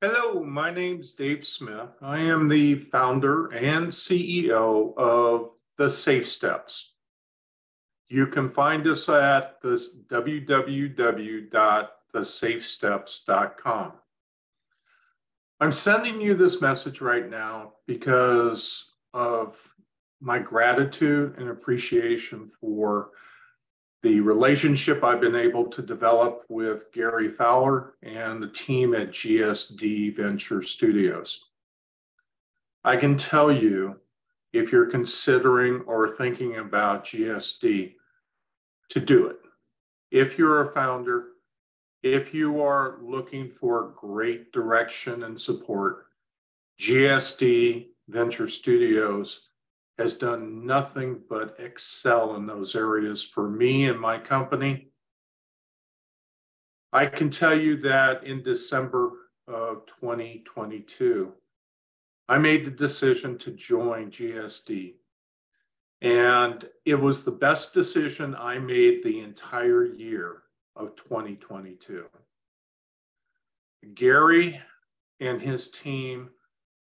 Hello, my name is Dave Smith. I am the founder and CEO of The Safe Steps. You can find us at this www.thesafesteps.com. I'm sending you this message right now because of my gratitude and appreciation for the relationship I've been able to develop with Gary Fowler and the team at GSD Venture Studios. I can tell you if you're considering or thinking about GSD to do it. If you're a founder, if you are looking for great direction and support, GSD Venture Studios has done nothing but excel in those areas for me and my company. I can tell you that in December of 2022, I made the decision to join GSD. And it was the best decision I made the entire year of 2022. Gary and his team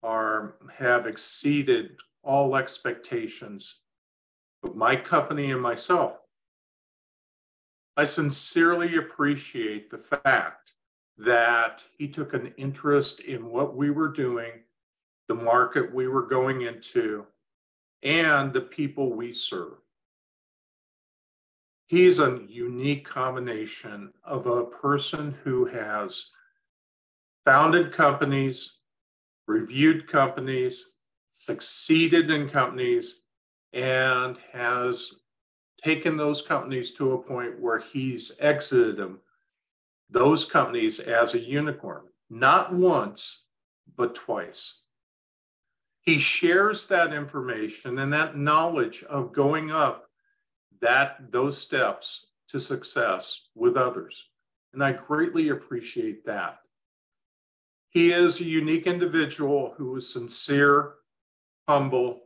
are have exceeded all expectations of my company and myself. I sincerely appreciate the fact that he took an interest in what we were doing, the market we were going into, and the people we serve. He's a unique combination of a person who has founded companies, reviewed companies, succeeded in companies and has taken those companies to a point where he's exited them, those companies as a unicorn, not once, but twice. He shares that information and that knowledge of going up that those steps to success with others. And I greatly appreciate that. He is a unique individual who is sincere humble,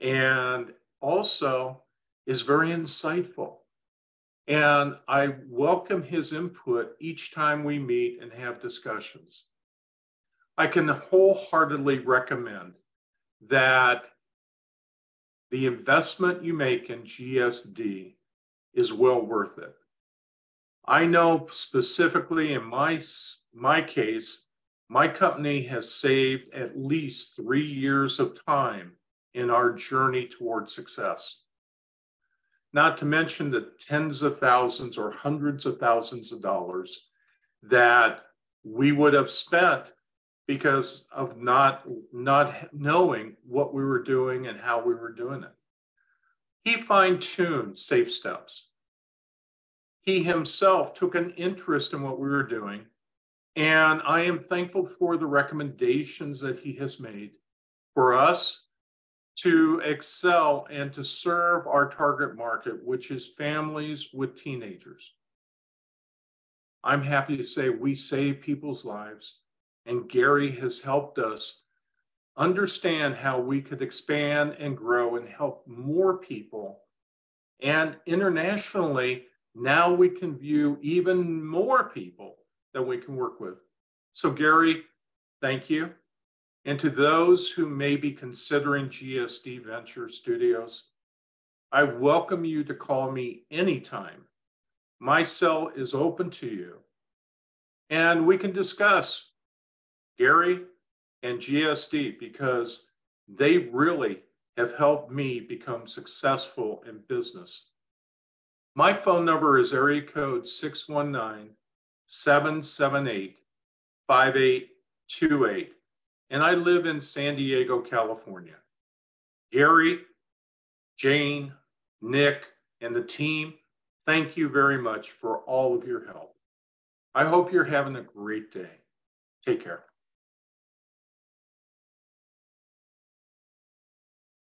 and also is very insightful. And I welcome his input each time we meet and have discussions. I can wholeheartedly recommend that the investment you make in GSD is well worth it. I know specifically in my, my case, my company has saved at least three years of time in our journey toward success. Not to mention the tens of thousands or hundreds of thousands of dollars that we would have spent because of not, not knowing what we were doing and how we were doing it. He fine tuned safe steps. He himself took an interest in what we were doing and I am thankful for the recommendations that he has made for us to excel and to serve our target market, which is families with teenagers. I'm happy to say we save people's lives, and Gary has helped us understand how we could expand and grow and help more people. And internationally, now we can view even more people that we can work with. So, Gary, thank you. And to those who may be considering GSD Venture Studios, I welcome you to call me anytime. My cell is open to you. And we can discuss Gary and GSD because they really have helped me become successful in business. My phone number is area code 619 778 5828. And I live in San Diego, California. Gary, Jane, Nick, and the team, thank you very much for all of your help. I hope you're having a great day. Take care.